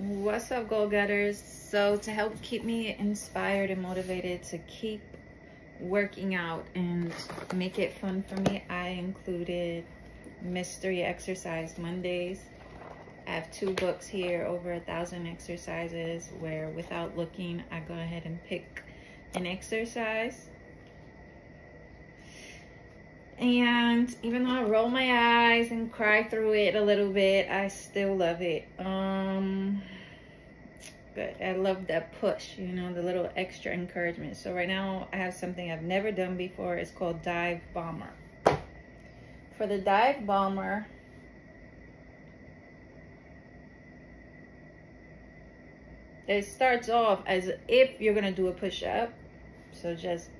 What's up, goal getters? So, to help keep me inspired and motivated to keep working out and make it fun for me, I included mystery exercise Mondays. I have two books here, over a thousand exercises, where without looking, I go ahead and pick an exercise. And even though I roll my eyes and cry through it a little bit, I still love it. Um, but I love that push, you know, the little extra encouragement. So right now I have something I've never done before. It's called Dive Bomber. For the Dive Bomber, it starts off as if you're gonna do a push-up. So just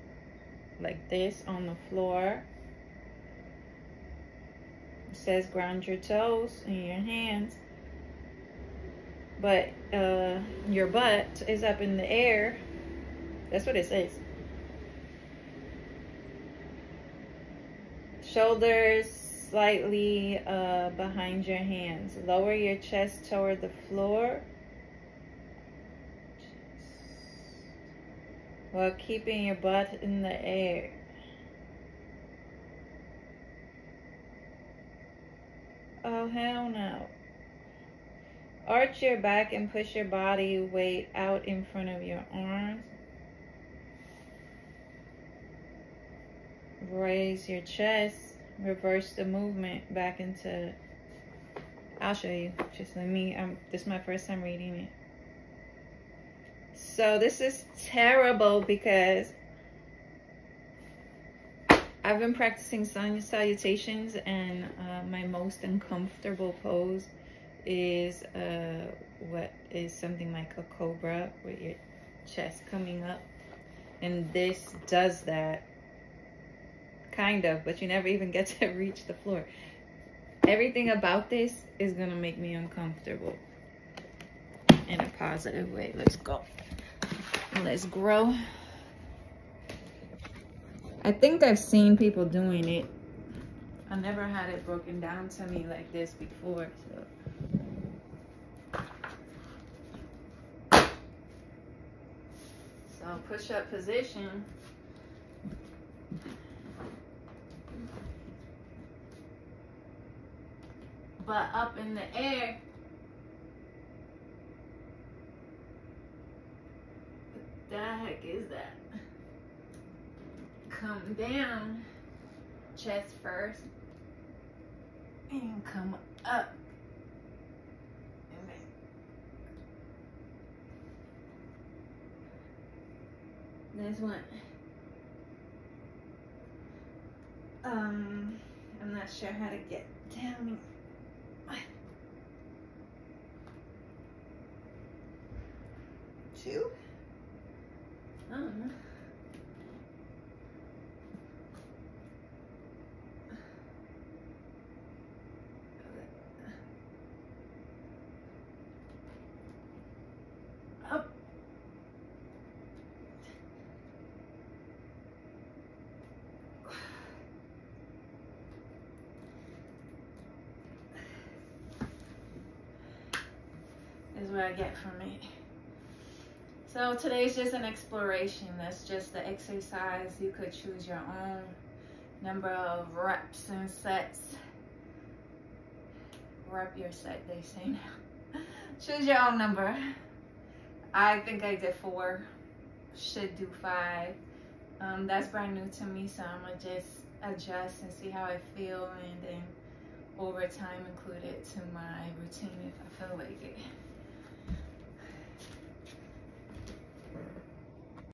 like this on the floor. It says ground your toes and your hands. But uh, your butt is up in the air. That's what it says. Shoulders slightly uh, behind your hands. Lower your chest toward the floor. While keeping your butt in the air. Oh, hell no. Arch your back and push your body weight out in front of your arms. Raise your chest. Reverse the movement back into. I'll show you. Just let me. I'm, this is my first time reading it. So this is terrible because I've been practicing sun salutations and uh, my most uncomfortable pose is uh, what is something like a cobra with your chest coming up. And this does that, kind of, but you never even get to reach the floor. Everything about this is gonna make me uncomfortable in a positive way. Let's go. Let's grow. I think I've seen people doing it. I never had it broken down to me like this before. So, so push up position. But up in the air. What the heck is that? come down, chest first, and come up. There's one. Um, I'm not sure how to get down. Two? I don't know. is what I get from it. So today's just an exploration. That's just the exercise. You could choose your own number of reps and sets. Rep your set, they say now. choose your own number. I think I did four. Should do five. Um, that's brand new to me, so I'm gonna just adjust and see how I feel and then over time include it to my routine if I feel like it.